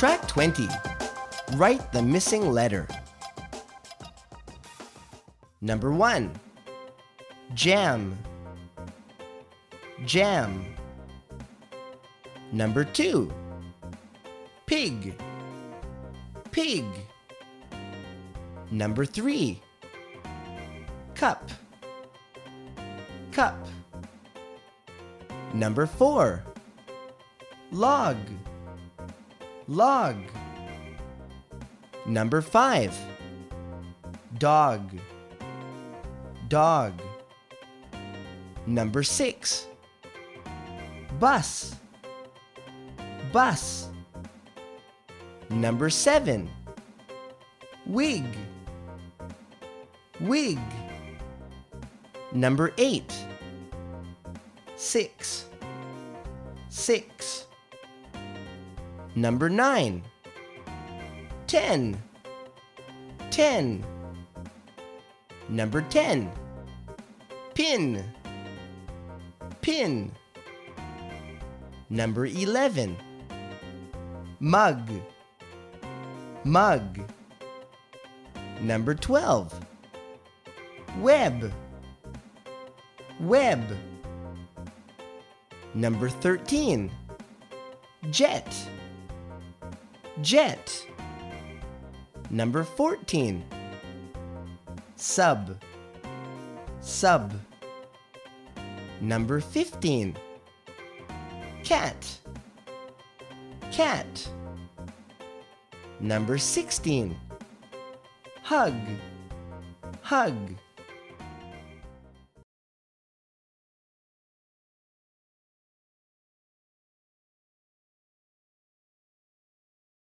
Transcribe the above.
Track 20. Write the missing letter. Number 1. Jam. Jam. Number 2. Pig. Pig. Number 3. Cup. Cup. Number 4. Log. Log. Number 5. Dog. Dog. Number 6. Bus. Bus. Number 7. Wig. Wig. Number 8. Six. Six. Number 9. 10. 10. Number 10. Pin. Pin. Number 11. Mug. Mug. Number 12. Web. Web. Number 13. Jet. Jet. Number 14. Sub. Sub. Number 15. Cat. Cat. Number 16. Hug. Hug.